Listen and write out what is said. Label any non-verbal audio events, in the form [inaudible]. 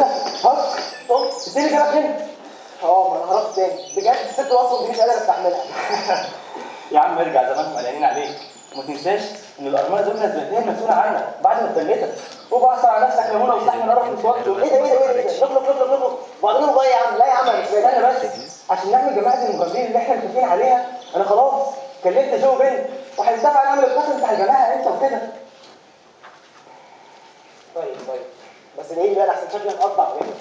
هات طب اديني كده فين أه ما أنا هربت تاني بجد الست وصل دي مش قادر أستحملها. [laughs] يا عم ارجع زمانهم قلقانين عليك. وما تنساش إن الأرملة دول نزلت هي المسؤوله عنك بعد ما اتدلتك وبعصر على نفسك ليمونه وصحن قرف من صوت إيه ده إيه ده إيه ده؟ نخلق نخلق نخلق وبعدين بقى يا عم. لا يا عم استنى بس عشان نعمل جماعة المجابين اللي إحنا متفقين عليها. أنا خلاص كلمت جو بنت. وهنتفق نعمل القسم بتاع الجماعة أنت وكده. طيب طيب. بس الايه بقى احسن شكلي هتقطع منه.